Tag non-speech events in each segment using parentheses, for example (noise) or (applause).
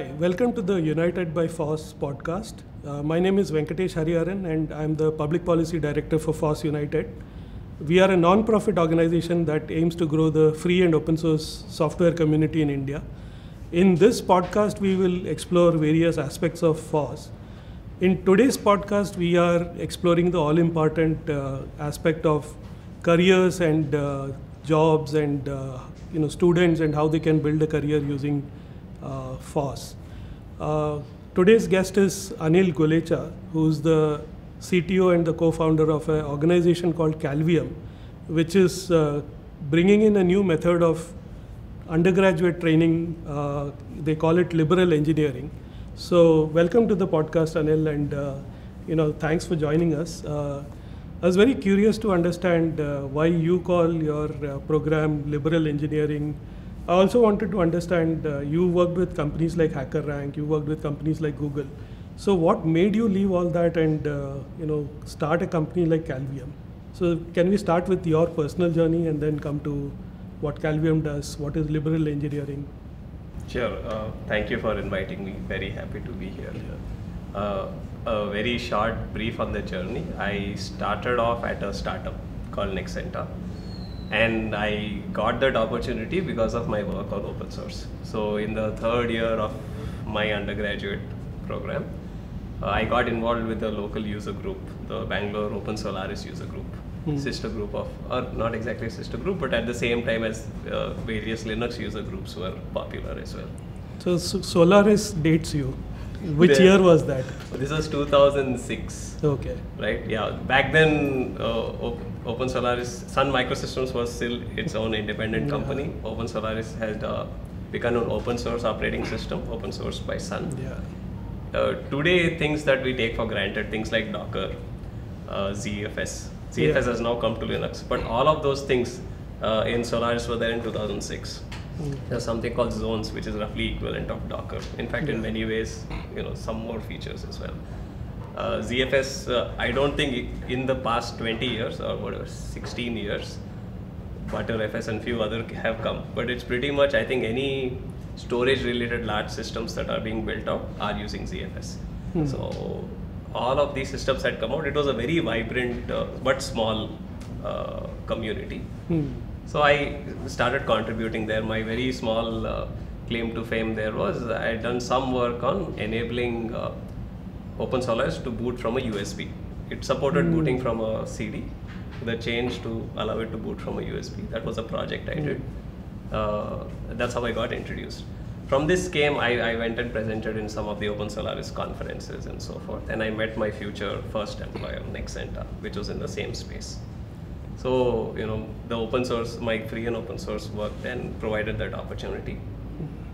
Hi, welcome to the United by FOSS podcast. Uh, my name is Venkatesh Hariharan and I'm the Public Policy Director for FOSS United. We are a non-profit organization that aims to grow the free and open source software community in India. In this podcast, we will explore various aspects of FOSS. In today's podcast, we are exploring the all-important uh, aspect of careers and uh, jobs and uh, you know students and how they can build a career using uh, FOSS. Uh, today's guest is Anil Gulecha, who's the CTO and the co-founder of an organization called Kalvium, which is uh, bringing in a new method of undergraduate training. Uh, they call it liberal engineering. So, welcome to the podcast, Anil, and uh, you know, thanks for joining us. Uh, I was very curious to understand why you call your program liberal engineering. I also wanted to understand uh, you worked with companies like HackerRank, you worked with companies like Google. So, what made you leave all that and uh, you know start a company like Kalvium? So, can we start with your personal journey and then come to what Kalvium does? What is liberal engineering? Sure. Uh, thank you for inviting me. Very happy to be here. Uh, a very short brief on the journey. I started off at a startup called Nexenta, and I got that opportunity because of my work on open source. So, in the third year of my undergraduate program, uh, I got involved with the local user group, the Bangalore Open Solaris user group, Hmm. sister group of, or not exactly sister group, but at the same time as uh, various Linux user groups were popular as well. So, so Solaris dates you. Which There- year was that? This was 2006, Okay. right? Yeah, back then, uh, Open Solaris, Sun Microsystems was still its own independent Yeah. company. Open Solaris had uh, become an open source operating system, open source by Sun. Yeah. Uh, today, things that we take for granted, things like Docker, uh, ZFS. ZFS Yeah. has now come to Linux, but all of those things uh, in Solaris were there in 2006. Mm. There's something called Zones, which is roughly equivalent of Docker. In fact, in many ways, you know, some more features as well. Uh, ZFS, uh, I don't think in the past 20 years or whatever, 16 years, Btrfs and few other have come, but it's pretty much I think any storage-related large systems that are being built out are using ZFS. Hmm. So all of these systems had come out. It was a very vibrant uh, but small uh, community. Hmm. So I started contributing there. My very small uh, claim to fame there was I had done some work on enabling uh, Open Solaris to boot from a USB. It supported Hmm. booting from a CD. The change to allow it to boot from a USB. That was a project I did. Uh, that's how I got introduced. From this came, I, I went and presented in some of the Open Solaris conferences and so forth. And I met my future first employer, Nexenta, which was in the same space. So, you know, the open source, my free and open source work then provided that opportunity.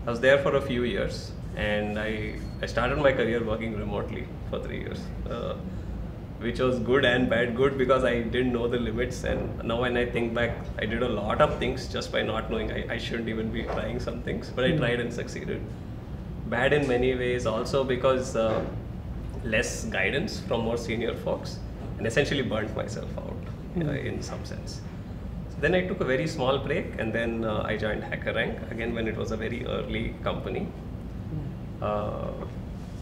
I was there for a few years and I, I started my career working remotely for three years, uh, which was good and bad. Good because I didn't know the limits, and now when I think back, I did a lot of things just by not knowing. I, I shouldn't even be trying some things, but I tried and succeeded. Bad in many ways, also because uh, less guidance from more senior folks, and essentially burnt myself out uh, in some sense. So then I took a very small break, and then uh, I joined HackerRank again when it was a very early company. Uh,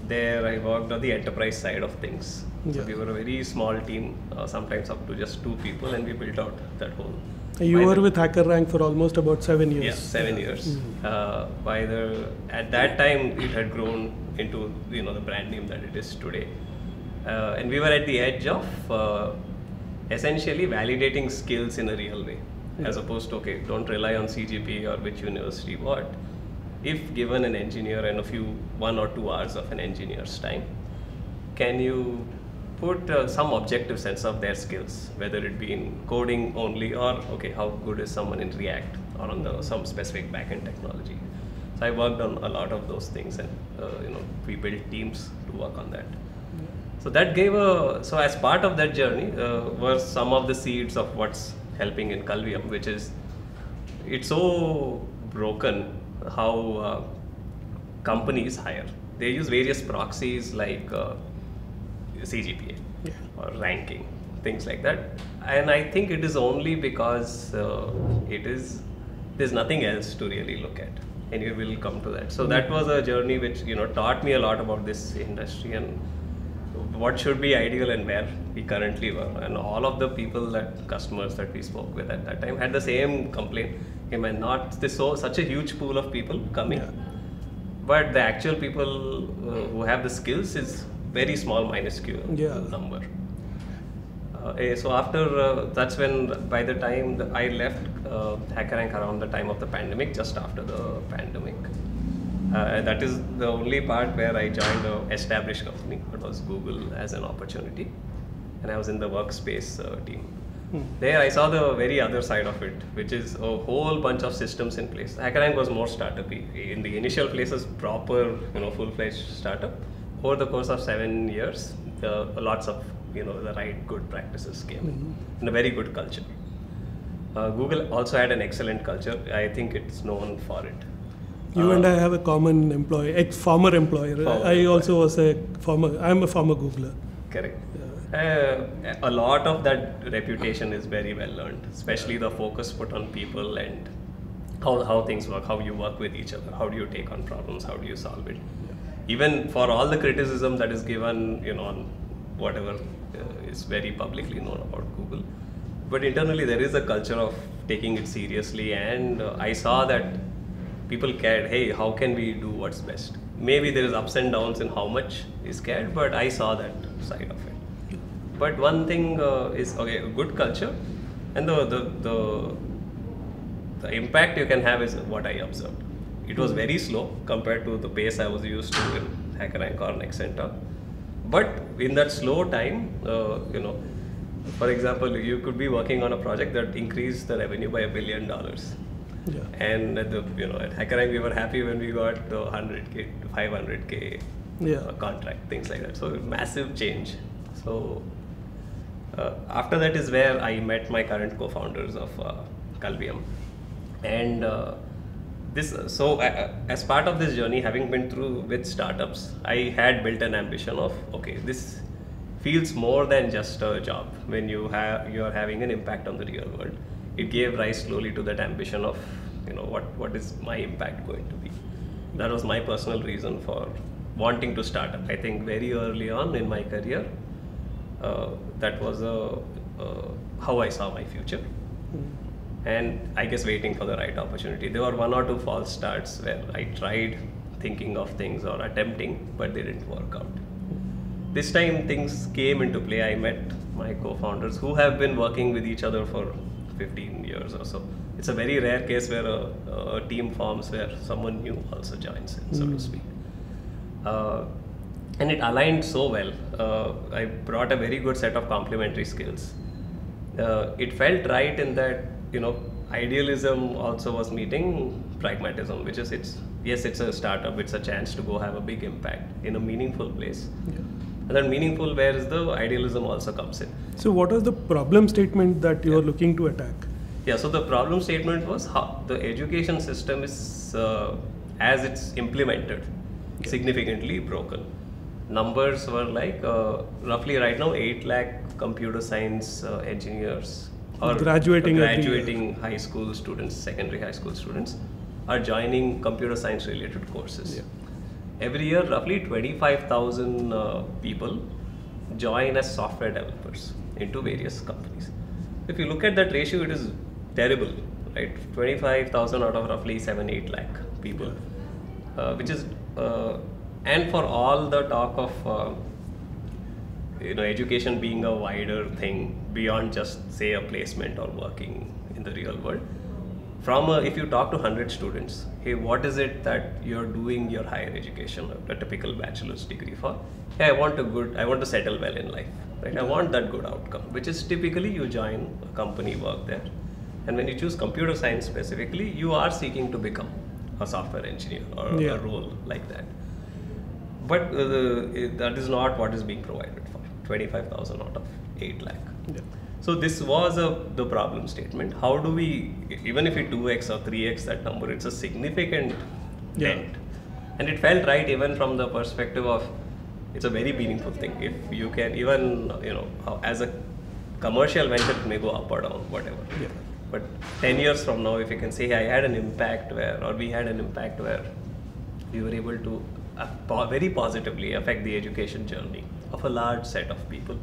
there I worked on the enterprise side of things. So we were a very small team, uh, sometimes up to just two people, and we built out that whole. You were the- with HackerRank for almost about seven years. yeah, seven years. Mhm. Uh, by the at that time, it had grown into you know the brand name that it is today, uh, and we were at the edge of uh, essentially validating skills in a real way, as opposed to okay, don't rely on CGP or which university what. If given an engineer and a few one or two hours of an engineer's time, can you put uh, some objective sense of their skills, whether it be in coding only or okay, how good is someone in React or on the some specific backend technology. So I worked on a lot of those things, and uh, you know we built teams to work on that. So that gave a so as part of that journey uh, were some of the seeds of what's helping in Kalvium, which is it's so broken how uh, companies hire. They use various proxies like uh, CGPA Yeah. or ranking, things like that. And I think it is only because uh, it is there's nothing else to really look at. and you will come to that. So that was a journey which you know taught me a lot about this industry and what should be ideal and where we currently were. And all of the people that customers that we spoke with at that time had the same complaint. Hey man, not this so such a huge pool of people coming, Yeah. but the actual people uh, who have the skills is very small, minuscule Yeah. number. Uh, eh, so after uh, that's when by the time the, I left uh, HackerRank around the time of the pandemic, just after the pandemic. Uh, that is the only part where I joined a established company. It was Google as an opportunity, and I was in the workspace uh, team. Hmm. There I saw the very other side of it, which is a whole bunch of systems in place. HackerRank was more startup-y. In the initial places, proper, you know, full-fledged startup. Over the course of seven years, the, lots of, you know, the right good practices came in, and a very good culture. Uh, Google also had an excellent culture. I think it's known for it. You Uh, and I have a common employee, ex former employer. Former I employer. also was a former. I'm a former Googler. Correct. Uh, a lot of that reputation is very well learned, especially the focus put on people and how, how things work, how you work with each other, how do you take on problems, how do you solve it. Even for all the criticism that is given, you know, on whatever uh, is very publicly known about Google, but internally there is a culture of taking it seriously, and uh, I saw that people cared. Hey, how can we do what's best? Maybe there is ups and downs in how much is cared, but I saw that side of it. But one thing uh, is okay, a good culture, and the, the the the impact you can have is what I observed. It was very slow compared to the pace I was used to in HackerRank or Nexenta. But in that slow time, uh, you know, for example, you could be working on a project that increased the revenue by a billion dollars. Yeah. And at the you know at HackerRank we were happy when we got the 100k, 500k Yeah. contract, things like that. So massive change. So after that is where I met my current co-founders of uh, Kalvium, and uh, this. So uh, as part of this journey, having been through with startups, I had built an ambition of okay, this feels more than just a job. When you have you are having an impact on the real world, it gave rise slowly to that ambition of you know what what is my impact going to be. That was my personal reason for wanting to start up. I think very early on in my career, uh, that was a, uh, how I saw my future. And I guess waiting for the right opportunity. There were one or two false starts where I tried thinking of things or attempting, but they didn't work out. This time things came into play. I met my co-founders who have been working with each other for 15 years or so. It's a very rare case where a, a team forms where someone new also joins in, so to Mm. speak. Uh, and it aligned so well. Uh, I brought a very good set of complementary skills. Uh, it felt right in that you know idealism also was meeting pragmatism, which is it's yes it's a startup, it's a chance to go have a big impact in a meaningful place. Yeah. And then meaningful where is the idealism also comes in. So, what was the problem statement that you are looking to attack? Yeah, so the problem statement was how the education system is, uh, as it's implemented, significantly broken. Numbers were like uh, roughly right now 8 lakh computer science uh, engineers or Graduating graduating high school students, secondary high school students are joining computer science related courses. Yeah. Every year, roughly 25,000 uh, people join as software developers into various companies. If you look at that ratio, it is terrible, right? 25,000 out of roughly 7 8 lakh people, uh, which is, uh, and for all the talk of uh, you know education being a wider thing beyond just say a placement or working in the real world from a, if you talk to 100 students hey what is it that you're doing your higher education a typical bachelor's degree for? Hey i want a good i want to settle well in life right? I want that good outcome which is typically you join a company work there. And when you choose computer science specifically you are seeking to become a software engineer or Yeah. a role like that but uh, that is not what is being provided for 25000 out of 8 lakh Yeah. so this was a the problem statement how do we even if we 2x or 3x that number it's a significant Yeah. dent and it felt right even from the perspective of it's a very meaningful thing if you can even you know as a commercial venture it may go up or down whatever Yeah. But 10 years from now, if you can say, I had an impact where, or we had an impact where we were able to uh, very positively affect the education journey of a large set of people,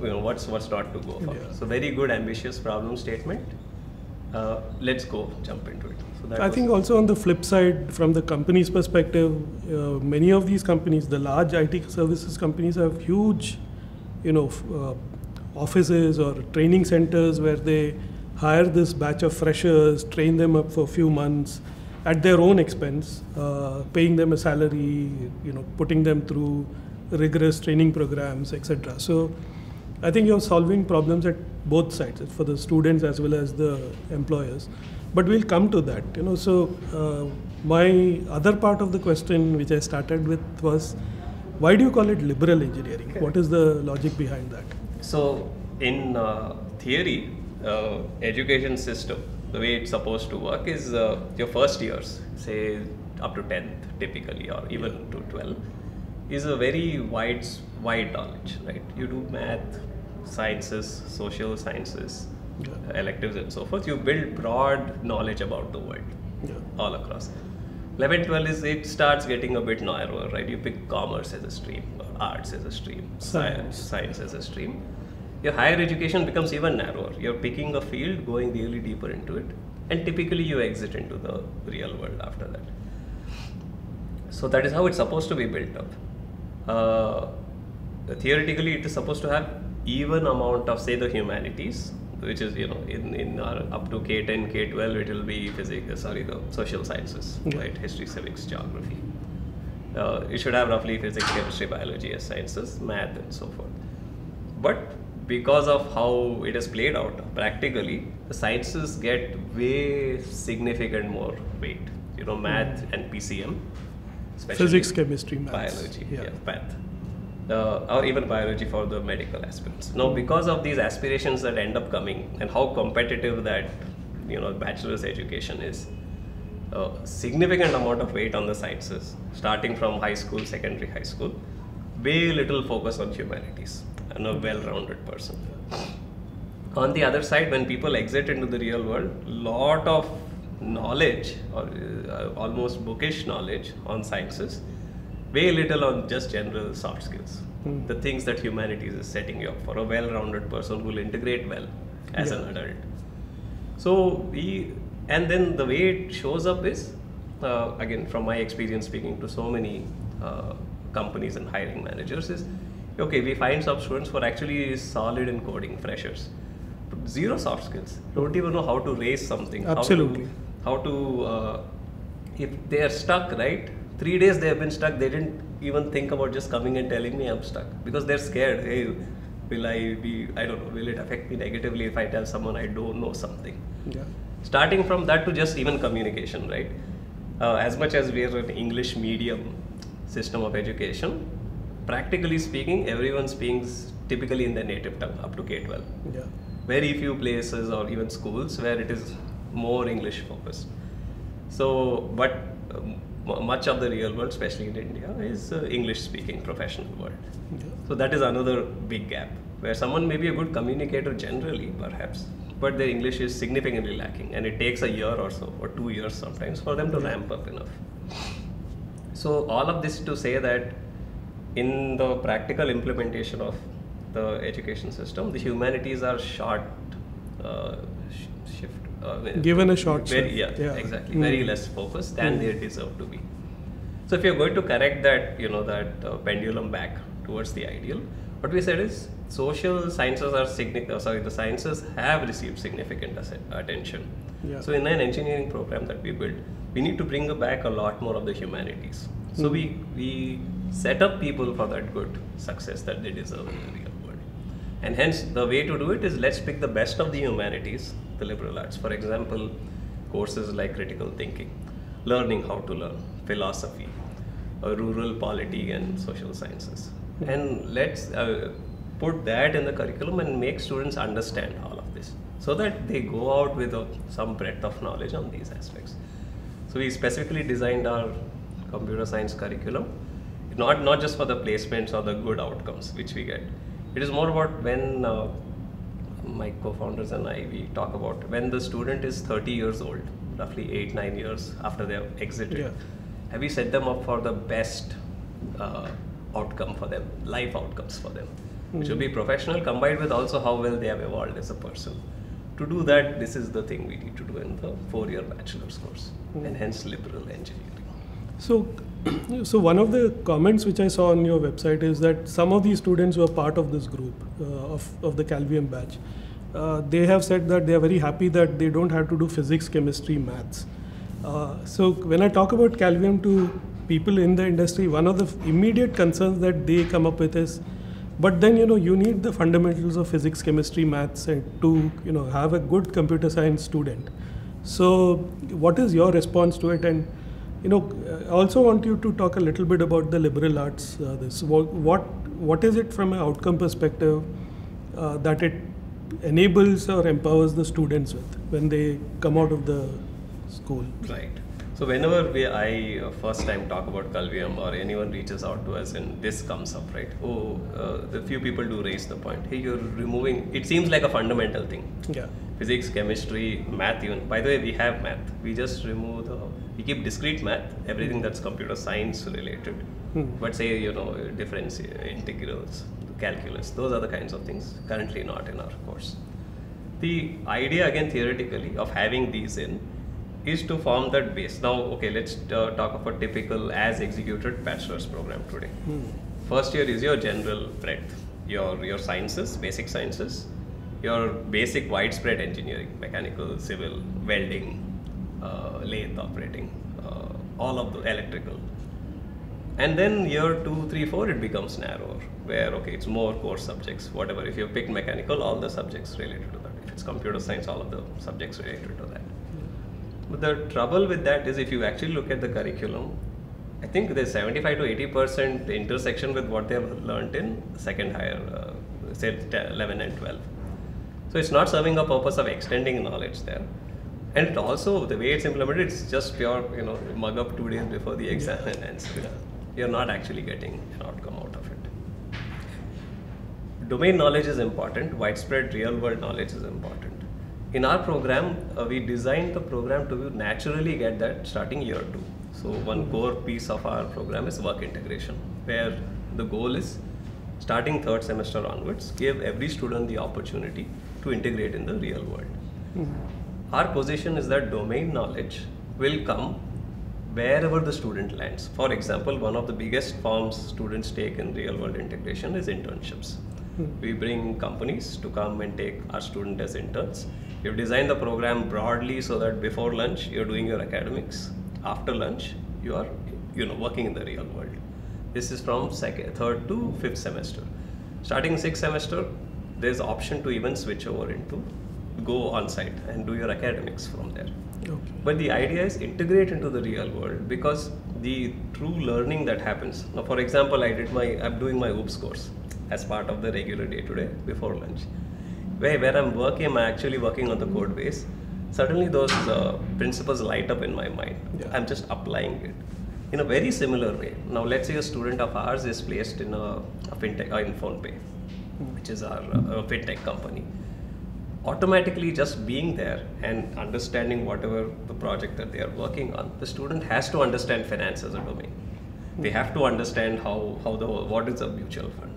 you know, what's, what's not to go for. Yeah. So, very good, ambitious problem statement. Uh, let's go jump into it. So I think also on the flip side, from the company's perspective, uh, many of these companies, the large IT services companies, have huge, you know, f- uh, offices or training centers where they hire this batch of freshers, train them up for a few months at their own expense, uh, paying them a salary, you know, putting them through rigorous training programs, etc. So. I think you're solving problems at both sides, for the students as well as the employers. But we'll come to that. You know, so uh, my other part of the question, which I started with, was why do you call it liberal engineering? What is the logic behind that? So, in uh, theory, uh, education system, the way it's supposed to work is uh, your first years, say up to 10th typically, or even to 12, is a very wide, wide knowledge, right? You do math, sciences, social sciences, Yeah. electives, and so forth. You build broad knowledge about the world Yeah. all across. 11, 12 is it starts getting a bit narrower, right? You pick commerce as a stream, arts as a stream, science, Science. science as a stream. Your higher education becomes even narrower. You're picking a field, going really deeper into it, and typically you exit into the real world after that. So that is how it's supposed to be built up. Uh, theoretically, it is supposed to have even amount of say the humanities, which is you know in in our up to K10, K12, it will be physics. Sorry, the social sciences, Yeah. right? History, civics, geography. Uh, it should have roughly physics, chemistry, biology as sciences, math, and so forth. But because of how it is played out practically, the sciences get way significant more weight. You know, math and PCM, especially Physics, chemistry, maths. biology, Yeah. yeah, math, uh, or even biology for the medical aspirants. Now, because of these aspirations that end up coming and how competitive that you know bachelor's education is, a significant amount of weight on the sciences, starting from high school, secondary high school, way little focus on humanities and a well-rounded person. On the other side, when people exit into the real world, lot of knowledge or uh, almost bookish knowledge on sciences, very little on just general soft skills. Hmm. The things that humanities is setting you up for a well-rounded person who will integrate well as Yeah. an adult. So we, and then the way it shows up is, uh, again, from my experience speaking to so many uh, companies and hiring managers, is okay, we find some students who are actually solid in coding, freshers, but zero soft skills, don't even know how to raise something, Absolutely. how to, how to uh, if they are stuck, right? Three days they have been stuck, they didn't even think about just coming and telling me I'm stuck because they're scared. Hey, will I be, I don't know, will it affect me negatively if I tell someone I don't know something? Yeah. starting from that to just even communication right uh, as much as we are an english medium system of education practically speaking everyone speaks typically in their native tongue up to k-12 Yeah. very few places or even schools where it is more english focused so but um, mu- much of the real world especially in india is uh, english speaking professional world Yeah. so that is another big gap where someone may be a good communicator generally, perhaps, but their English is significantly lacking, and it takes a year or so, or two years sometimes, for them to ramp up enough. So all of this to say that in the practical implementation of the education system, the humanities are short uh, sh- shift. Uh, Given a short very, shift, Yeah, yeah. exactly. Mm. Very less focused than Mm. they deserve to be. So if you're going to correct that, you know, that uh, pendulum back towards the ideal, what we said is social sciences are significant. sorry, the sciences have received significant attention. Yeah. So in an engineering program that we built, we need to bring back a lot more of the humanities. So Hmm. we we set up people for that good success that they deserve in the real world. And hence, the way to do it is let's pick the best of the humanities, the liberal arts. For example, courses like critical thinking, learning how to learn, philosophy, uh, rural polity, and social sciences. And let's uh, put that in the curriculum and make students understand all of this so that they go out with uh, some breadth of knowledge on these aspects. So we specifically designed our computer science curriculum, not not just for the placements or the good outcomes which we get. It is more about when uh, my co-founders and I, we talk about when the student is 30 years old, roughly eight, nine years after they have exited, Yeah. have we set them up for the best uh, outcome for them, life outcomes for them, which will be professional combined with also how well they have evolved as a person. To do that, this is the thing we need to do in the four-year bachelor's course, and hence liberal engineering. So, (clears throat) so one of the comments which I saw on your website is that some of these students who are part of this group uh, of, of the Kalvium batch, uh, they have said that they are very happy that they don't have to do physics, chemistry, maths. Uh, so when I talk about Kalvium to people in the industry, one of the immediate concerns that they come up with is, but then you know you need the fundamentals of physics, chemistry, maths, and to you know have a good computer science student. So what is your response to it? And you know, I also want you to talk a little bit about the liberal arts. Uh, this what, what what is it from an outcome perspective uh, that it enables or empowers the students with when they come out of the school? Right. So whenever we, I uh, first time talk about Kalvium or anyone reaches out to us and this comes up, right? Oh, uh, the few people do raise the point. Hey, you're removing. It seems like a fundamental thing. Yeah. Physics, chemistry, math. Even by the way, we have math. We just remove the. We keep discrete math, everything that's computer science related. Hmm. But say you know difference, integrals, calculus. Those are the kinds of things currently not in our course. The idea again theoretically of having these in is to form that base. Now, okay, let's uh, talk a typical as executed bachelor's program today. First year is your general breadth, your your sciences, basic sciences, your basic widespread engineering, mechanical, civil, welding, uh, lathe operating, uh, all of the electrical. And then year two, three, four, it becomes narrower, where okay, it's more core subjects, whatever. If you pick mechanical, all the subjects related to that. If it's computer science, all of the subjects related to that. But the trouble with that is if you actually look at the curriculum, I think there's 75 to 80 percent intersection with what they have learned in second higher, uh, say 11 and 12. So it's not serving a purpose of extending knowledge there. And it also, the way it's implemented, it's just pure, you know, mug up two days before the exam and answer. it. You're not actually getting an outcome out of it. Domain knowledge is important, widespread real world knowledge is important. In our program, uh, we designed the program to naturally get that starting year two. So, one hmm. core piece of our program is work integration, where the goal is starting third semester onwards, give every student the opportunity to integrate in the real world. Hmm. Our position is that domain knowledge will come wherever the student lands. For example, one of the biggest forms students take in real world integration is internships. Hmm. We bring companies to come and take our student as interns. We've designed the program broadly so that before lunch you're doing your academics. After lunch you are you know working in the real world. This is from second, third to fifth semester. Starting sixth semester, there's option to even switch over into go on site and do your academics from there. Okay. But the idea is integrate into the real world because the true learning that happens. Now, for example, I did my I'm doing my OOPS course as part of the regular day to day before lunch. Where where I'm working, I'm actually working on the code base. Suddenly, those uh, principles light up in my mind. Yeah. I'm just applying it in a very similar way. Now, let's say a student of ours is placed in a, a fintech uh, in PhonePe, which is our uh, fintech company automatically just being there and understanding whatever the project that they are working on the student has to understand finance as a domain they have to understand how, how the what is a mutual fund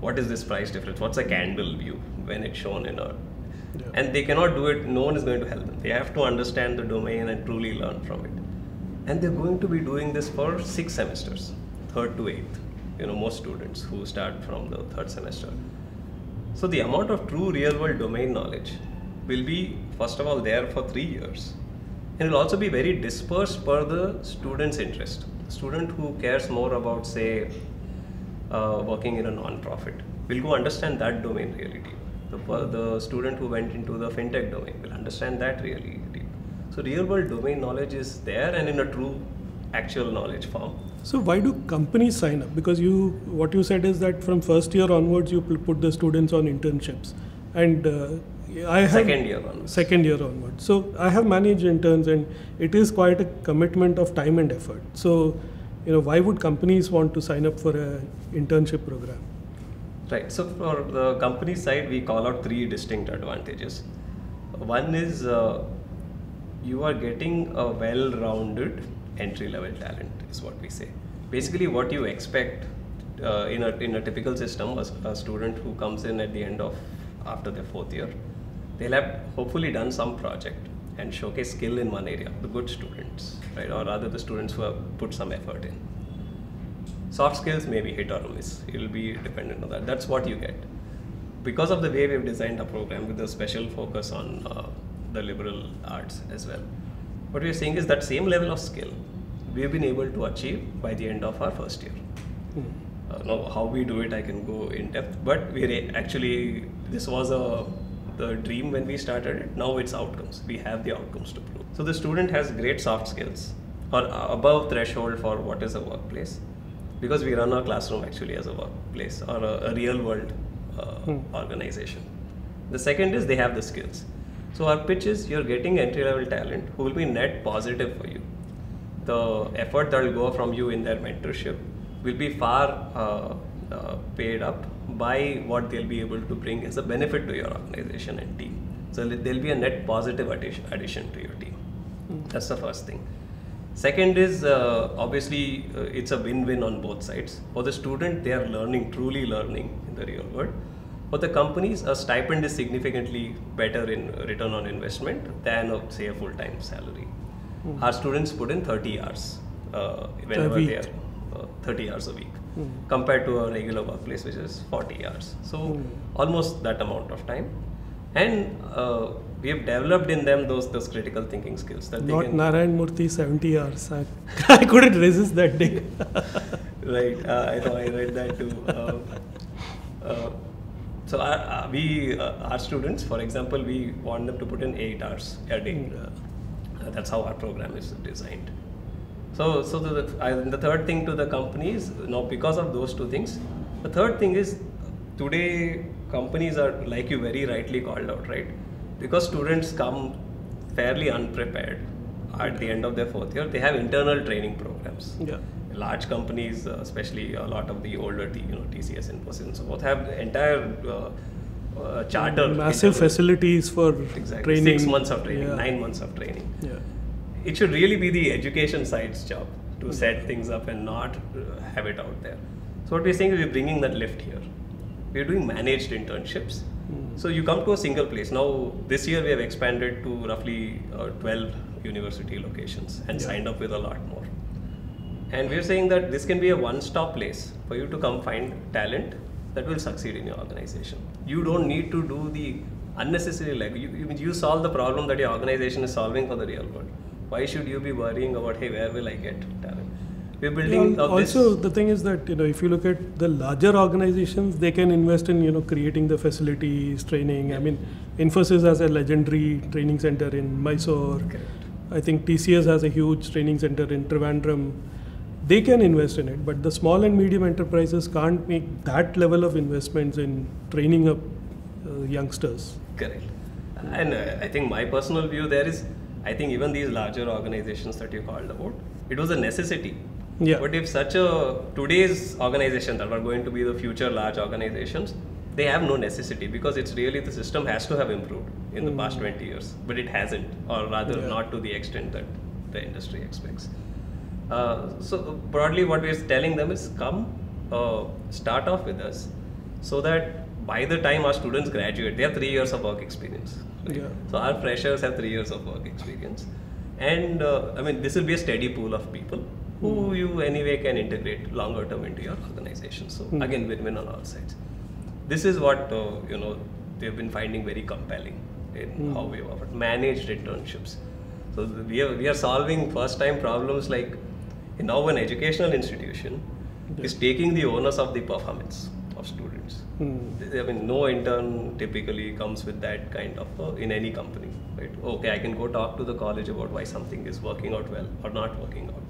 what is this price difference? What's a candle view when it's shown in a Yeah. and they cannot do it. No one is going to help them. They have to understand the domain and truly learn from it. And they're going to be doing this for six semesters third to eighth you know most students who start from the third semester. So the amount of true real world domain knowledge will be first of all there for three years. And it will also be very dispersed per the student's interest. Student who cares more about say uh, working in a non-profit will go understand that domain really deep the, the student who went into the fintech domain will understand that really deep so real world domain knowledge is there and in a true actual knowledge form So why do companies sign up? Because you, what you said is that from first year onwards, you put the students on internships, and uh, I have second year on second year onwards. So I have managed interns, and it is quite a commitment of time and effort. So, you know, why would companies want to sign up for an internship program? Right. So for the company side, we call out three distinct advantages. One is uh, you are getting a well-rounded entry-level talent, is what we say. Basically, what you expect uh, in a in a typical system, a, a student who comes in at the end of after their fourth year, they'll have hopefully done some project and showcase skill in one area. The good students, right, or rather the students who have put some effort in soft skills may be hit or miss. It'll be dependent on that. That's what you get. Because of the way we've designed our program with a special focus on uh, the liberal arts as well, what we're saying is that same level of skill we've been able to achieve by the end of our first year. Uh, now, how we do it, I can go in depth, but we're actually, this was a the dream when we started it. Now it's outcomes. We have the outcomes to prove. So the student has great soft skills or above threshold for what is a workplace because we run our classroom actually as a workplace or a, a real world uh, hmm. organization. The second is they have the skills. So our pitch is you're getting entry level talent who will be net positive for you. The effort that will go from you in their mentorship will be far uh, uh, paid up by what they'll be able to bring as a benefit to your organization and team. So there'll be a net positive addition, addition to your team. Mm. That's the first thing. Second is uh, obviously uh, it's a win-win on both sides. For the student, they are learning, truly learning in the real world. For the companies, a stipend is significantly better in return on investment than, a, say, a full-time salary. Mm. Our students put in 30 hours uh, whenever they are uh, 30 hours a week mm. compared to a regular workplace, which is 40 hours. So mm. almost that amount of time. And uh, we have developed in them those those critical thinking skills that not Narayan Murthy 70 hours I, (laughs) I couldn't resist that day (laughs) right uh, I know I read that too (laughs) uh, uh, so our, uh, we uh, our students for example we want them to put in 8 hours a day mm. that's how our program is designed so so the, the third thing to the companies now because of those two things the third thing is today companies are like you very rightly called out right because students come fairly unprepared at the end of their fourth year, they have internal training programs. Yeah. Large companies, uh, especially a lot of the older, T, you know, TCS, Infosys, and so forth, have entire uh, uh, charter. Massive facilities for exactly. training. Six months of training, yeah. nine months of training. Yeah. It should really be the education side's job to set things up and not uh, have it out there. So what we're saying is we're bringing that lift here. We're doing managed internships so you come to a single place. Now this year we have expanded to roughly uh, 12 university locations and yeah. signed up with a lot more. And we're saying that this can be a one-stop place for you to come find talent that will succeed in your organization. You don't need to do the unnecessary like you, you solve the problem that your organization is solving for the real world. Why should you be worrying about hey where will I get talent? we're building yeah, also the thing is that you know if you look at the larger organizations they can invest in you know creating the facilities training yeah. i mean infosys has a legendary training center in mysore Correct. i think tcs has a huge training center in trivandrum they can invest in it but the small and medium enterprises can't make that level of investments in training up uh, youngsters correct and uh, i think my personal view there is i think even these larger organizations that you called about it was a necessity yeah. But if such a today's organization that are going to be the future large organizations, they have no necessity because it's really the system has to have improved in the mm. past 20 years, but it hasn't, or rather yeah. not to the extent that the industry expects. Uh, so broadly, what we're telling them is come, uh, start off with us, so that by the time our students graduate, they have three years of work experience. Right? Yeah. So our freshers have three years of work experience, and uh, I mean this will be a steady pool of people who mm. you anyway can integrate longer term into your organization. So mm. again, win-win on all sides. This is what uh, you know they've been finding very compelling in mm. how we offer managed internships. So we are we are solving first time problems like now an educational institution yeah. is taking the onus of the performance of students. Mm. I mean, no intern typically comes with that kind of uh, in any company, right? Okay, I can go talk to the college about why something is working out well or not working out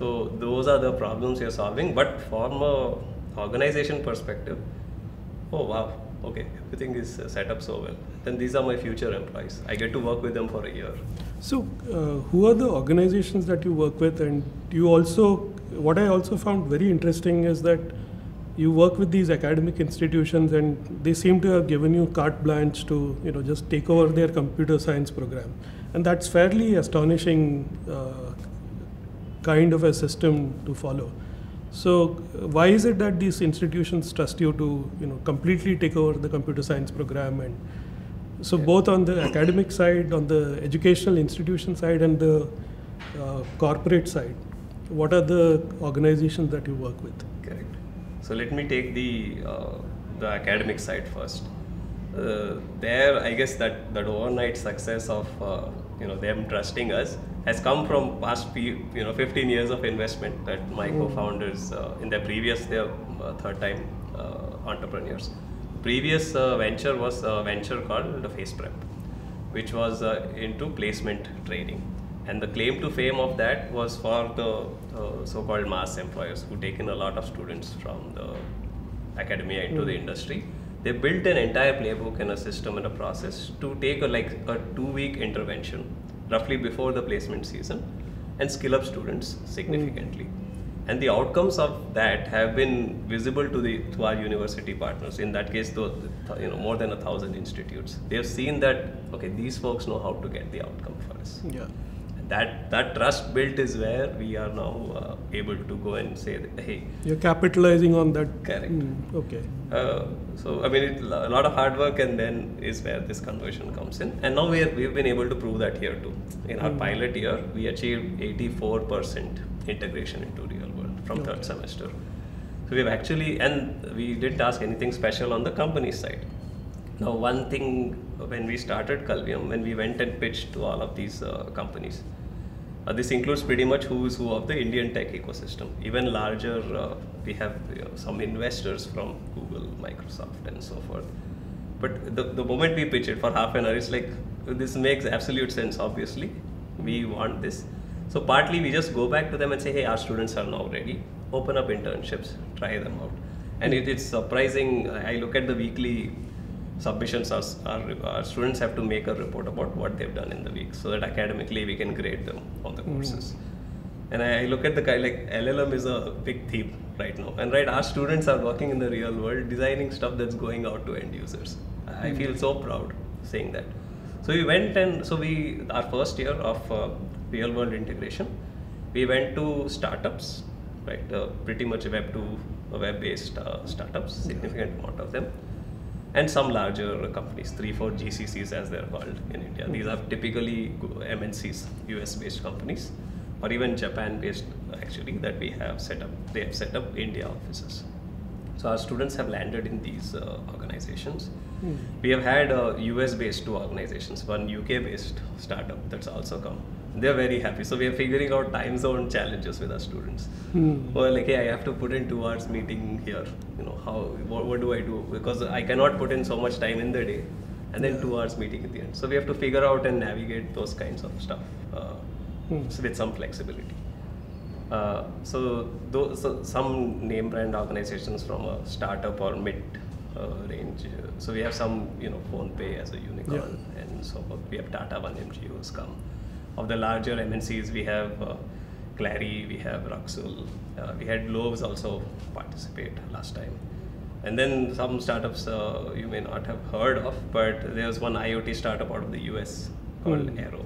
so those are the problems you're solving. But from a organization perspective, oh wow, okay, everything is set up so well. Then these are my future employees. I get to work with them for a year. So uh, who are the organizations that you work with? And you also, what I also found very interesting is that you work with these academic institutions and they seem to have given you carte blanche to you know just take over their computer science program and that's fairly astonishing uh, kind of a system to follow so why is it that these institutions trust you to you know completely take over the computer science program and so Yeah. both on the academic side on the educational institution side and the uh, corporate side what are the organizations that you work with. So let me take the uh, the academic side first. Uh, there, I guess that that overnight success of uh, you know them trusting us has come from past few, you know 15 years of investment that my co-founders uh, in their previous their uh, third time uh, entrepreneurs. Previous uh, venture was a venture called the Face Prep, which was uh, into placement training. And the claim to fame of that was for the uh, so-called mass employers who take in a lot of students from the academia into the industry. They built an entire playbook and a system and a process to take a like a two-week intervention, roughly before the placement season, and skill up students significantly. And the outcomes of that have been visible to the to our university partners. In that case, though, you know, more than a thousand institutes. They have seen that okay, these folks know how to get the outcome for us yeah that that trust built is where we are now uh, able to go and say that, hey. You're capitalizing on that. Correct. Mm, okay. uh, so i mean it, a lot of hard work and then is where this conversion comes in. And now we are, we've been able to prove that here too. In our pilot year we achieved 84% integration into real world from third semester. So we've actually and we didn't ask anything special on the company side. Now one thing when we started Kalvium when we went and pitched to all of these uh, companies uh, this includes pretty much who's who of the Indian tech ecosystem. Even larger, uh, we have you know, some investors from Google, Microsoft, and so forth. But the, the moment we pitch it for half an hour, it's like this makes absolute sense. Obviously, we want this. So partly we just go back to them and say, hey, our students are now ready. Open up internships, try them out. And it, it's surprising. I look at the weekly submissions our, our, our students have to make a report about what they've done in the week so that academically we can grade them on the courses. And I look at the guy like LLM is a big theme right now. And right our students are working in the real world designing stuff that's going out to end users. I feel so proud saying that. So we went and so we our first year of uh, real world integration we went to startups right uh, pretty much web to web based uh, startups significant amount of them and some larger companies, three, four GCCs as they're called in India. These are typically MNCs, US based companies, or even Japan based actually, that we have set up. They have set up India offices. So our students have landed in these uh, organizations. We have had uh, US based two organizations, one UK based startup that's also come. They're very happy. So we are figuring out time zone challenges with our students. Hmm. Or like, hey, I have to put in two hours meeting here. You know, how what, what do I do? Because I cannot put in so much time in the day, and then two hours meeting at the end. So we have to figure out and navigate those kinds of stuff uh, Hmm. with some flexibility. Uh, so, those, so some name brand organizations from a startup or mid uh, range. uh, So we have some, you know, PhonePe as a unicorn, and so forth. We have Tata One MG who's come. Of the larger MNCs, we have uh, Clary, we have Ruxul, uh, we had Lowe's also participate last time. And then some startups uh, you may not have heard of, but there's one IoT startup out of the US called Hmm. Aero.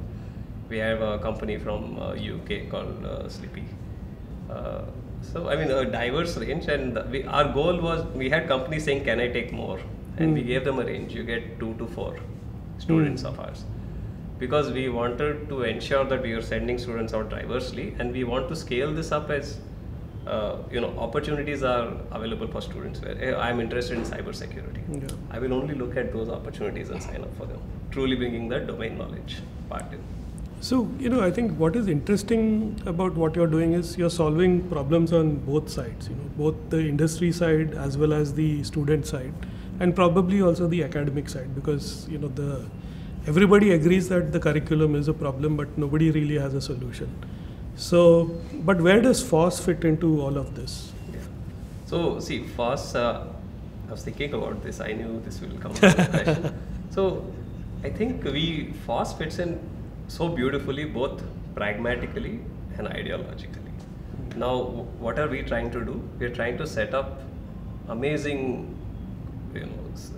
We have a company from uh, UK called uh, Slippy. Uh, so I mean a diverse range, and we, our goal was we had companies saying, "Can I take more?" And we Hmm. gave them a range. You get two to four students Hmm. of ours, because we wanted to ensure that we are sending students out diversely, and we want to scale this up as uh, you know opportunities are available for students. Where "Hey, I'm interested in cybersecurity. Yeah. I will only look at those opportunities and sign up for them. Truly bringing the domain knowledge part in. So, you know, I think what is interesting about what you're doing is you're solving problems on both sides, you know, both the industry side as well as the student side, and probably also the academic side, because, you know, the everybody agrees that the curriculum is a problem, but nobody really has a solution. So, but where does FOSS fit into all of this? Yeah. So see, FOSS. Uh, I was thinking about this. I knew this will come up as a question. So I think we FOSS fits in so beautifully, both pragmatically and ideologically. Now, what are we trying to do? We're trying to set up amazing, you know, s-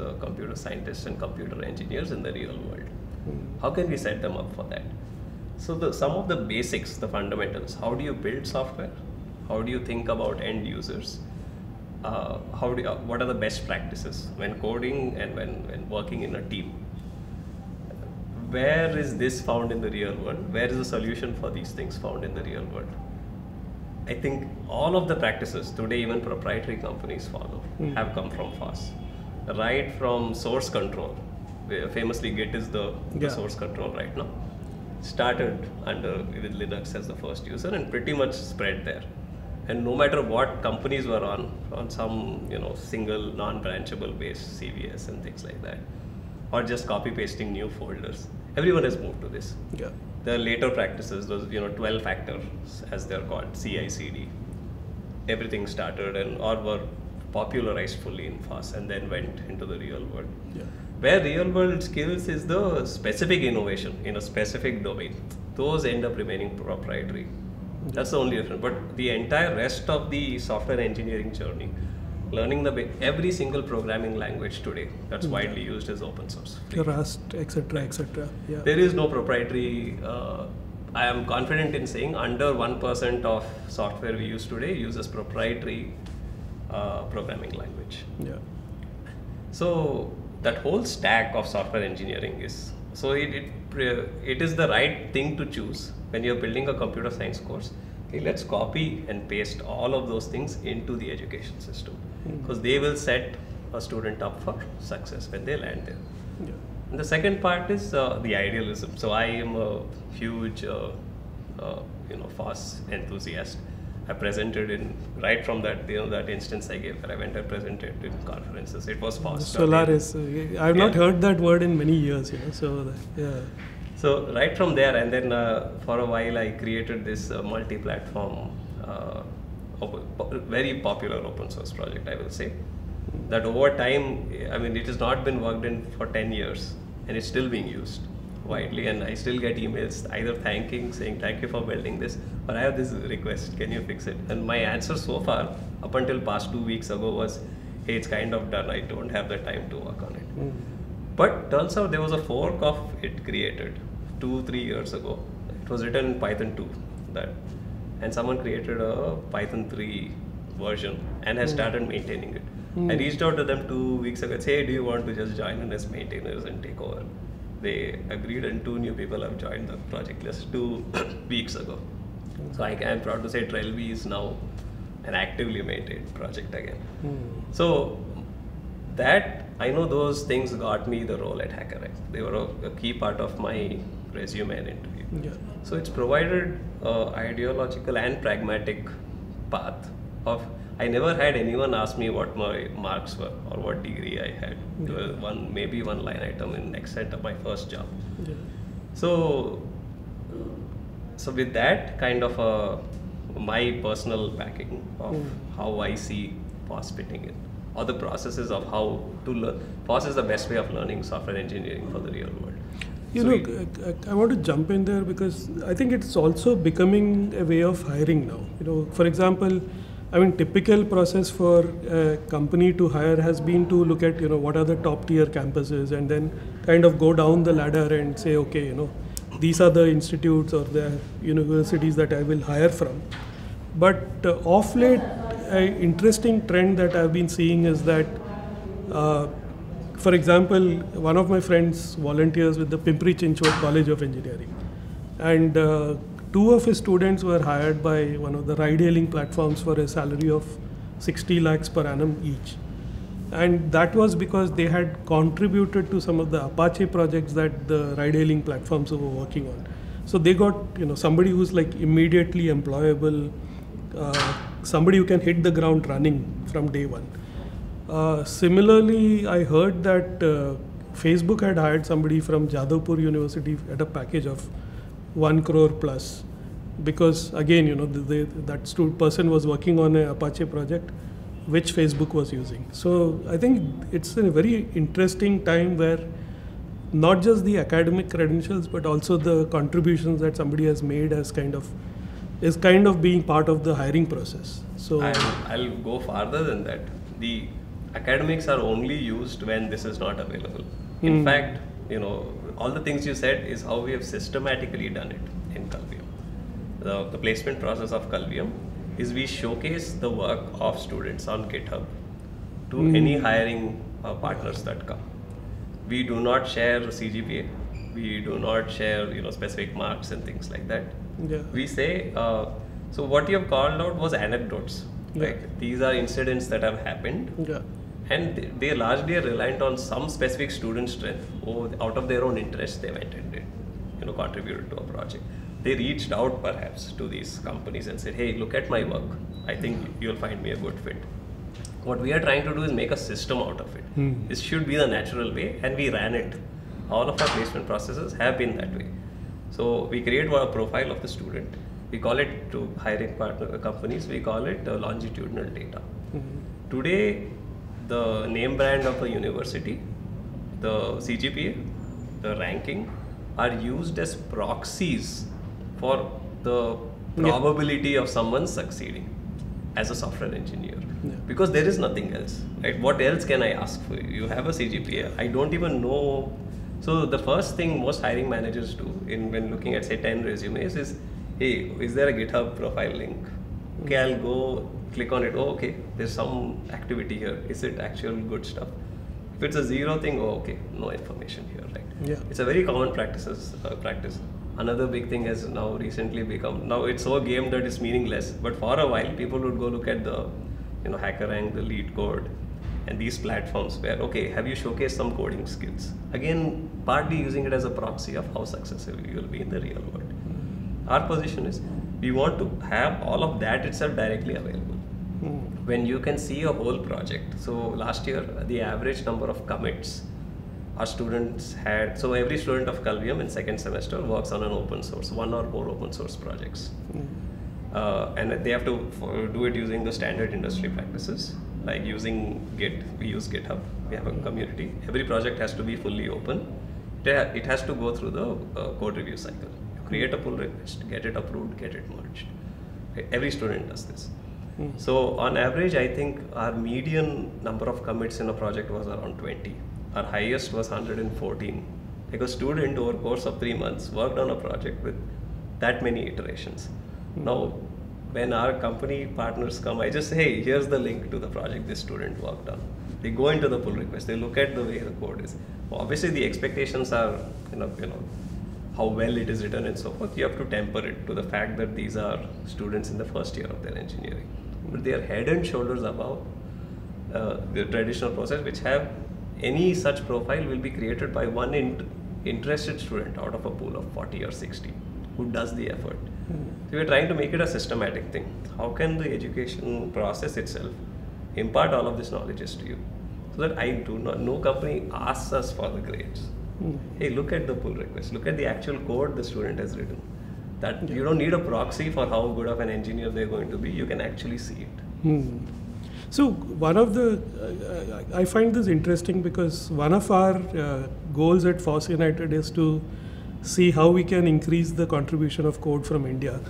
uh, computer scientists and computer engineers in the real world. How can we set them up for that? So the some of the basics, the fundamentals. How do you build software? How do you think about end users? Uh, how do you, what are the best practices when coding and when, when working in a team? Where is this found in the real world? Where is the solution for these things found in the real world? I think all of the practices today, even proprietary companies follow, have come from FOSS. Right from source control, famously Git is the, the source control right now. Started under with Linux as the first user and pretty much spread there. And no matter what companies were on, on some you know single non-branchable based CVS and things like that, or just copy pasting new folders, everyone has moved to this. Yeah. The later practices, those you know 12 factors as they're called, CI/CD, everything started and or were popularized fully in FOSS and then went into the real world. Yeah. Where real world skills is the specific innovation in a specific domain. Those end up remaining proprietary. That's the only difference. But the entire rest of the software engineering journey, learning the every single programming language today that's widely used is open source. Rust, etc., etc. Yeah. There is no proprietary. Uh, I am confident in saying under one percent of software we use today uses proprietary uh, programming language. yeah. So that whole stack of software engineering is so it, it it is the right thing to choose when you're building a computer science course. Okay, let's copy and paste all of those things into the education system because they will set a student up for success when they land there. Yeah. And the second part is uh, the idealism. So I am a huge, uh, uh, you know, FOSS enthusiast. I presented in right from that you know that instance I gave where I went and presented in conferences. It was FOSS. Solaris. uh, I've not Yeah. heard that word in many years. You know. So that, yeah. So right from there, and then uh, for a while I created this uh, multi-platform, uh, open, very popular open source project. I will say that over time, I mean, it has not been worked in for 10 years, and it's still being used widely. And I still get emails either thanking, saying thank you for building this, or I have this request, can you fix it? And my answer so far, up until past two weeks ago, was, hey, it's kind of done. I don't have the time to work on it. Mm. But turns out there was a fork of it created two, three years ago. It was written in Python 2, that, and someone created a Python 3 version and has started maintaining it. I reached out to them two weeks ago. and Say, hey, do you want to just join in as maintainers and take over? They agreed, and two new people have joined the project list two (coughs) weeks ago. So I am proud to say Trelby is now an actively maintained project again. Mm. So that I know those things got me the role at HackerX. They were a, a key part of my resume and interview. Yeah. So it's provided uh, ideological and pragmatic path of. I never had anyone ask me what my marks were or what degree I had. There was one maybe one line item in Accent of my first job. Yeah. So, so with that kind of a my personal backing of Mm. how I see FOSS fitting in, or the processes of how to learn. FOSS is the best way of learning software engineering for the real world. You So know, it- I, I- I want to jump in there because I think it's also becoming a way of hiring now. You know, for example, I mean, typical process for a company to hire has been to look at you know what are the top tier campuses and then kind of go down the ladder and say, okay, you know, these are the institutes or the universities that I will hire from. But uh, off late, an interesting trend that I've been seeing is that, uh, for example, one of my friends volunteers with the Pimpri Chinchwad College of Engineering, and uh, two of his students were hired by one of the ride-hailing platforms for a salary of 60 lakhs per annum each. And that was because they had contributed to some of the Apache projects that the ride-hailing platforms were working on. So they got, you know, somebody who's like immediately employable, uh, somebody who can hit the ground running from day one. Uh, similarly, I heard that uh, Facebook had hired somebody from Jadavpur University at a package of one crore plus, because again, you know, the, the, that person was working on a Apache project, which Facebook was using. So I think it's a very interesting time where not just the academic credentials, but also the contributions that somebody has made as kind of is kind of being part of the hiring process. So I'll, I'll go farther than that. The academics are only used when this is not available. In Hmm. fact, you know, all the things you said is how we have systematically done it in Kalvium. The, the placement process of Kalvium is we showcase the work of students on GitHub to Hmm. any hiring uh, partners that come. We do not share CGPA. We do not share, you know, specific marks and things like that. Yeah. We say, uh, so what you have called out was anecdotes. Yeah. Like these are incidents that have happened Yeah. And they- they largely are reliant on some specific student strength or out of their own interest they went and did, you know, contributed to a project. They reached out perhaps to these companies and said, hey, look at my work. I think you'll find me a good fit. What we are trying to do is make a system out of it. Hmm. This should be the natural way, and we ran it. All of our placement processes have been that way. So we create a profile of the student. We call it to hiring partner uh, companies. We call it uh, longitudinal data. Mhm. Today, the name brand of a university, the CGPA, the ranking, are used as proxies for the Yeah. probability of someone succeeding as a software engineer. Yeah. Because there is nothing else. Right? What else can I ask for you? You have a CGPA. I don't even know. So the first thing most hiring managers do in when looking at say 10 resumes is, hey, is there a GitHub profile link? Okay, I'll go click on it. Oh, okay, there's some activity here. Is it actual good stuff? If it's a zero thing, oh, okay, no information here, right? Yeah. It's a very common practices uh, practice. Another big thing has now recently become now it's so game that it's meaningless. But for a while, people would go look at the, you know, HackerRank, the LeetCode, and these platforms where okay, have you showcased some coding skills? Again, partly using it as a proxy of how successful you will be in the real world. Our position is we want to have all of that itself directly available Mhm. when you can see a whole project. So last year, the average number of commits our students had. So every student of Kalvium in second semester works on an open source, one or more open source projects, Mhm. uh, and they have to do it using the standard industry practices, like using Git. We use GitHub. We have a community. Every project has to be fully open. It It has to go through the uh, code review cycle. You create a pull request, get it approved, get it merged. Every student does this. Mhm. So on average, I think our median number of commits in a project was around 20. Our highest was 114. Like a student over course of three months worked on a project with that many iterations. Now, when our company partners come, I just say, hey, here's the link to the project this student worked on. They go into the pull request. They look at the way the code is. Obviously, the expectations are, you know, you know, how well it is written and so forth. You have to temper it to the fact that these are students in the first year of their engineering, but they are head and shoulders above uh, the traditional process, which have any such profile will be created by one int- interested student out of a pool of 40 or 60 who does the effort. So we're trying to make it a systematic thing. How can the education process itself impart all of this knowledge to you? So that I do not, no company asks us for the grades. Mhm. Hey, look at the pull request. Look at the actual code the student has written. That you don't need a proxy for how good of an engineer they're going to be. You can actually see it. Hmm. So one of the, uh, I find this interesting because one of our uh, goals at FOSS United is to see how we can increase the contribution of code from India.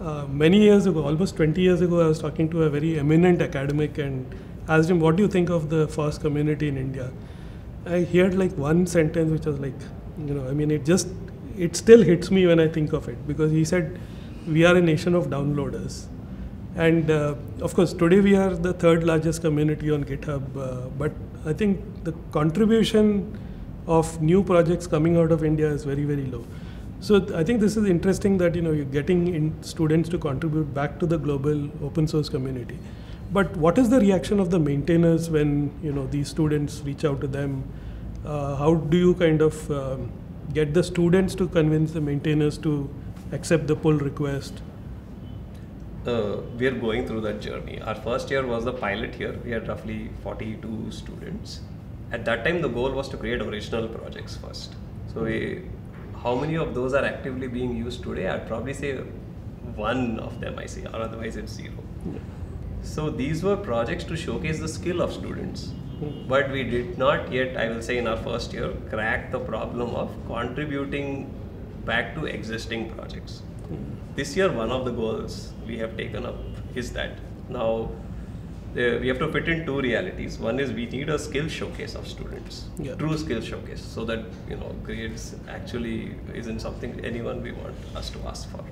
Uh, many years ago, almost 20 years ago, I was talking to a very eminent academic and asked him, "What do you think of the FOSS community in India?" I heard like one sentence which was like, you know, I mean, it just, it still hits me when I think of it because he said, "We are a nation of downloaders." And uh, of course, today we are the third largest community on GitHub. Uh, but I think the contribution of new projects coming out of India is very, very low. So I think this is interesting that you know you're getting in students to contribute back to the global open source community. But what is the reaction of the maintainers when you know these students reach out to them? Uh, how do you kind of um, get the students to convince the maintainers to accept the pull request? uh, we are going through that journey. Our first year was the pilot year. We had roughly 42 students. At that time, the goal was to create original projects first. So, we, how many of those are actively being used today? I'd probably say one of them I say, or otherwise it's zero. So, these were projects to showcase the skill of students. But we did not yet, I will say, in our first year, crack the problem of contributing back to existing projects. This year, one of the goals we have taken up is that now uh, we have to fit in two realities. One is we need a skill showcase of students, Yeah. true skill showcase, so that you know grades actually isn't something anyone we want us to ask for.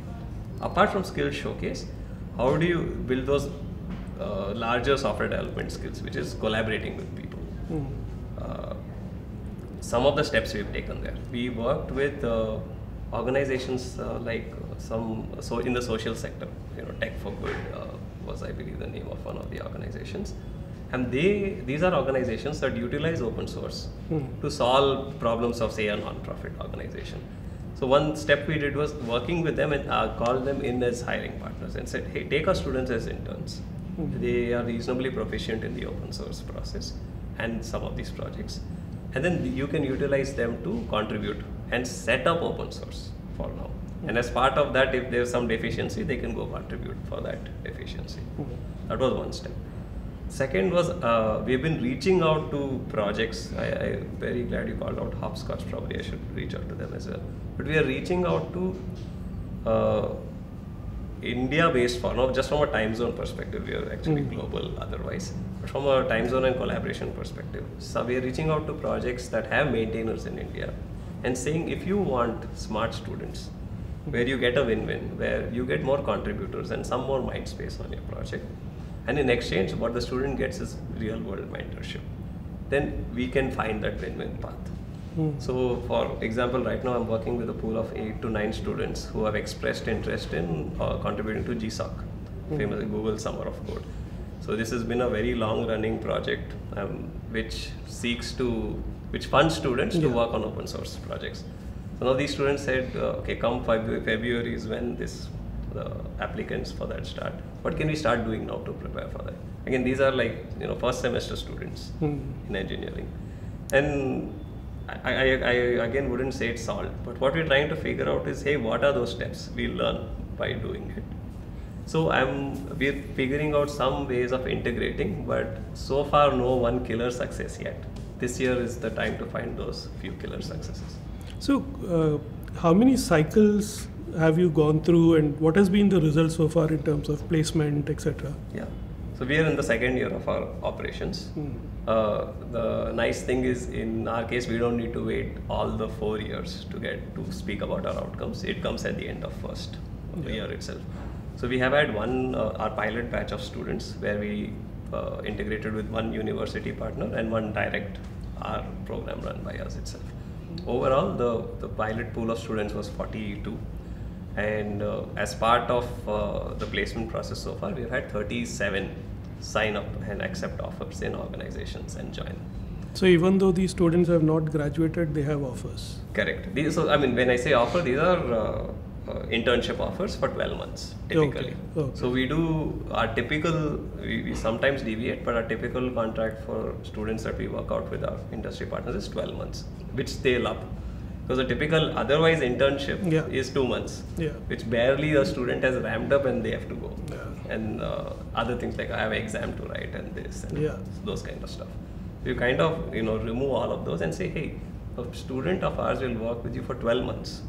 Apart from skill showcase, how do you build those uh, larger software development skills, which is collaborating with people? Mm. Uh, some of the steps we've taken there. We worked with uh, organizations uh, like uh, some so in the social sector. You know, Tech for Good was, I believe, the name of one of the organizations, and they these are organizations that utilize open source Hmm. to solve problems of say a non-profit organization. So one step we did was working with them and uh, called them in as hiring partners and said, hey, take our students as interns. They are reasonably proficient in the open source process and some of these projects. And then you can utilize them to contribute and set up open source for now. And as part of that, if there's some deficiency, they can go contribute for that deficiency. Mhm. That was one step. Second was uh, we've been reaching out to projects. I, I'm very glad you called out Hoppscotch. Probably I should reach out to them as well. But we are reaching out to uh, India-based for now, just from a time zone perspective. We are actually Mm. global otherwise. But from a time zone and collaboration perspective, so we are reaching out to projects that have maintainers in India and saying if you want smart students, where you get a win-win, where you get more contributors and some more mind space on your project, and in exchange, what the student gets is real-world mentorship. Then we can find that win-win path. Mm. So, for example, right now I'm working with a pool of eight to nine students who have expressed interest in uh, contributing to GSOC, Mhm. famous Google Summer of Code. So this has been a very long-running project um, which seeks to, which funds students to work on open source projects. So now these students said, uh, okay, come Feb- February is when this the applicants for that start. What can we start doing now to prepare for that? Again, these are like you know first semester students Mm. in engineering. And I, I, I again wouldn't say it's solved, but what we're trying to figure out is hey, what are those steps we learn by doing it? So I'm we're figuring out some ways of integrating, but so far no one killer success yet. This year is the time to find those few killer successes. So, uh, how many cycles have you gone through, and what has been the result so far in terms of placement, etc.? Yeah. So we are in the second year of our operations. Mm. Uh, the nice thing is, in our case, we don't need to wait all the four years to get to speak about our outcomes. It comes at the end of first Yeah. year itself. So we have had one uh, our pilot batch of students where we uh, integrated with one university partner and one direct our program run by us itself. Overall, the the pilot pool of students was 42 and uh, as part of uh, the placement process so far, we've had 37 sign up and accept offers in organizations and join. So, even though these students have not graduated, they have offers. Correct. These, so, I mean, when I say offer, these are uh, uh, internship offers for 12 months typically. Okay, okay. So we do our typical. We, we sometimes deviate, but our typical contract for students that we work out with our industry partners is 12 months, which they love. Because a typical otherwise internship Yeah. is two months, Yeah. which barely a student has ramped up and they have to go. And uh, other things like I have an exam to write and this and Yeah. those kind of stuff. You kind of you know remove all of those and say, hey, a student of ours will work with you for 12 months.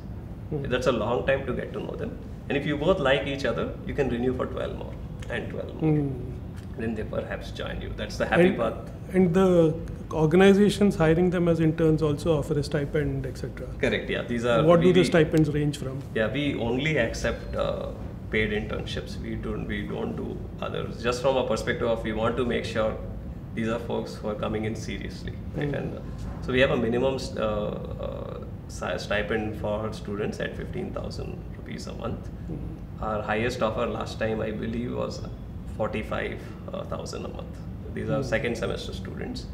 Hmm. That's a long time to get to know them. And if you both like each other, you can renew for 12 more and 12 more. Mm. Then they perhaps join you. That's the happy and, path. and the organizations hiring them as interns also offer a stipend, etc. Correct. Yeah. These are. what do the stipends range from? Yeah, we only accept uh, paid internships. We don't we don't do others. Just from a perspective of we want to make sure these are folks who are coming in seriously, right? Mm. And uh, so we have a minimum uh, uh, stipend for students at fifteen thousand rupees a month. Mm. Our highest offer last time, I believe, was forty-five thousand a month. These are Mm. second semester students,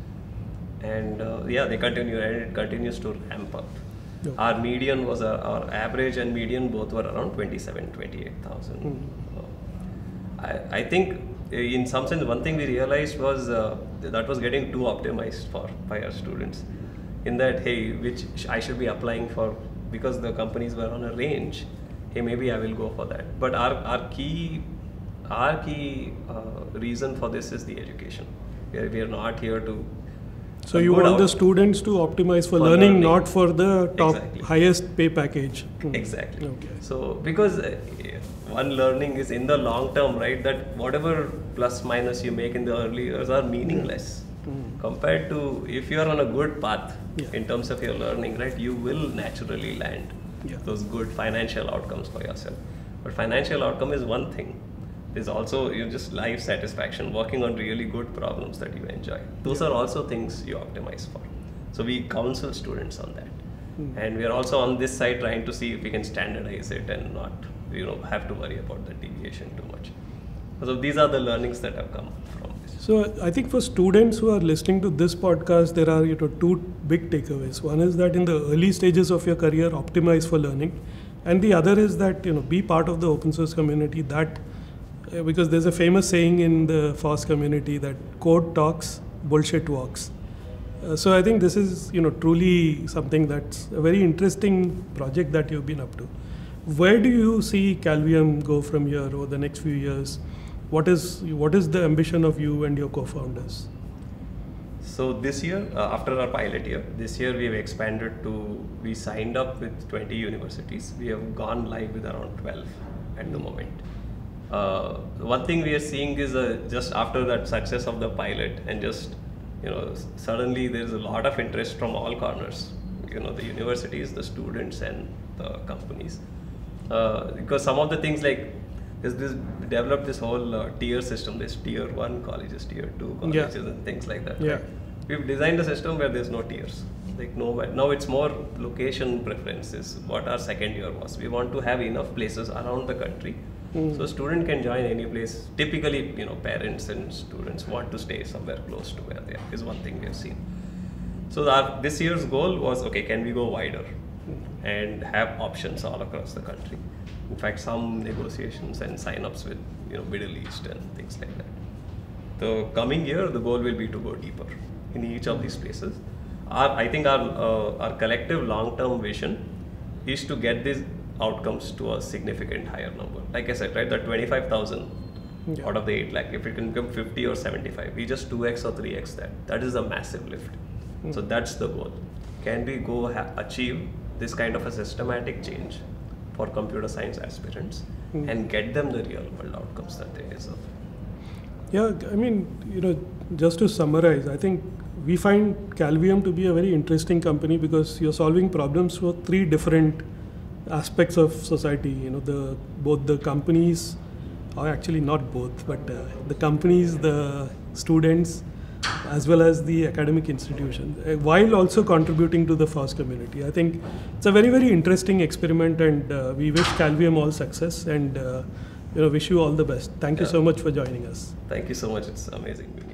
and uh, yeah, they continue and it continues to ramp up. Okay. Our median was uh, our average and median both were around 27, 28,000. Mm. Uh, I, I think uh, in some sense one thing we realized was uh, that was getting too optimized for by our students. In that, hey, which I should be applying for because the companies were on a range. Hey, maybe I will go for that. But our, our key our key uh, reason for this is the education. We are, we are not here to So you want the students to optimize for, For learning, learning. not for the top Exactly. highest pay package. Hmm. Exactly. Okay. So because uh, one learning is in the long term, right? That whatever plus minus you make in the early years are meaningless Mm. compared to if you are on a good path Yeah. in terms of your learning, right? You will naturally land Yeah. those good financial outcomes for yourself. But financial outcome is one thing. There's also you know, just life satisfaction, working on really good problems that you enjoy. Those are also things you optimize for. So we counsel students on that. Hmm. And we are also on this side trying to see if we can standardize it and not, you know, have to worry about the deviation too much. So these are the learnings that have come from this. So I think for students who are listening to this podcast, there are you know two big takeaways. One is that in the early stages of your career, optimize for learning, and the other is that you know be part of the open source community. That because there's a famous saying in the FOSS community that code talks, bullshit walks. Uh, so I think this is you know truly something that's a very interesting project that you've been up to. Where do you see Kalvium go from here over the next few years? What is what is the ambition of you and your co-founders? So this year, uh, after our pilot year, this year we have expanded to, we signed up with 20 universities. We have gone live with around 12 at the moment. Uh, one thing we are seeing is uh, just after that success of the pilot and just, you know, suddenly there's a lot of interest from all corners. You know, the universities, the students and the companies. Uh, because some of the things like, there's this developed this whole uh, tier system, this tier one colleges, tier two Yeah. colleges and things like that. Yeah. right? We've designed a system where there's no tiers. Like no, now it's more location preferences. What our second year was. We want to have enough places around the country, Mm. so student can join any place. Typically, you know, parents and students want to stay somewhere close to where they are. Is one thing we have seen. So our, this year's goal was okay. Can we go wider and have options all across the country? In fact, some negotiations and sign-ups with you know Middle East and things like that. The coming year, the goal will be to go deeper in each of these places. Our, I think our, uh, our collective long-term vision is to get these outcomes to a significant higher number. Like I said, right, the 25,000 Yeah. out of the 8 lakh, if it can become 50 or 75, we just 2x or 3x that. That is a massive lift. So that's the goal. Can we go achieve this kind of a systematic change for computer science aspirants Hmm. and get them the real world outcomes that they deserve? Yeah, I mean, you know, just to summarize, I think we find Kalvium to be a very interesting company because you're solving problems for three different aspects of society. You know, the both the companies, or actually not both, but uh, the companies, the students, as well as the academic institutions, uh, while also contributing to the FOSS community. I think it's a very, very interesting experiment, and uh, we wish Kalvium all success and uh, you know wish you all the best. Thank you so much for joining us. Thank you so much. It's amazing.